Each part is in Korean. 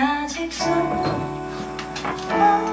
아직 숨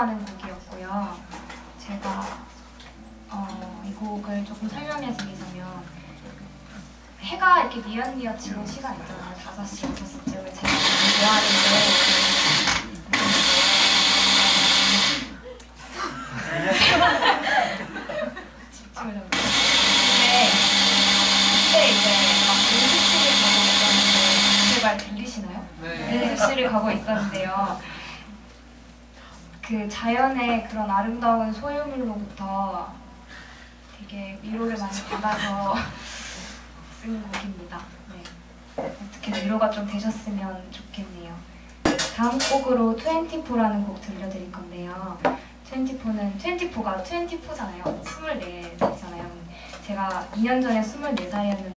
위로라는 곡이었고요. 제가 어, 이 곡을 조금 설명해 드리자면 해가 이렇게 뉘엿뉘엿 지는 시간 있잖아요. 5시, 6시쯤에 제가 되게 좋아하는데 집중을 좀 근데 그때 이제 막 연습실을 가고 있었는데 제말 들리시나요? 연습실을 가고 있었는데요. 그 자연의 그런 아름다운 소유물로부터 되게 위로를 많이 받아서 쓴 곡입니다. 네. 어떻게 위로가 좀 되셨으면 좋겠네요. 다음 곡으로 24라는 곡 들려드릴 건데요. 24는 24가 24잖아요. 24살이잖아요. 제가 2년 전에 24살이었는데